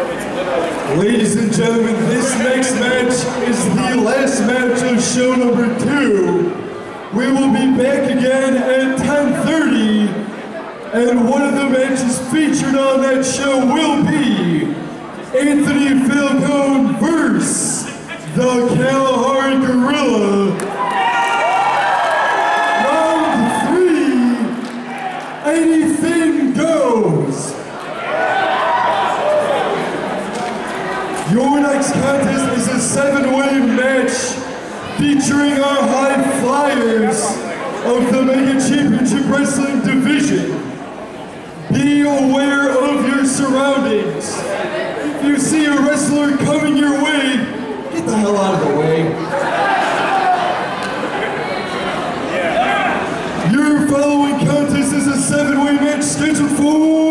Ladies and gentlemen, this next match is the last match of show number two. We will be back again at 10.30, and one of the matches featured on that show will be Anthony Falcone vs. the Kalahari Gorilla. Round three, next contest is a seven-way match featuring our high flyers of the Mega Championship Wrestling Division. Be aware of your surroundings. If you see a wrestler coming your way, get the hell out of the way. Your following contest is a seven-way match scheduled for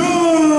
Show!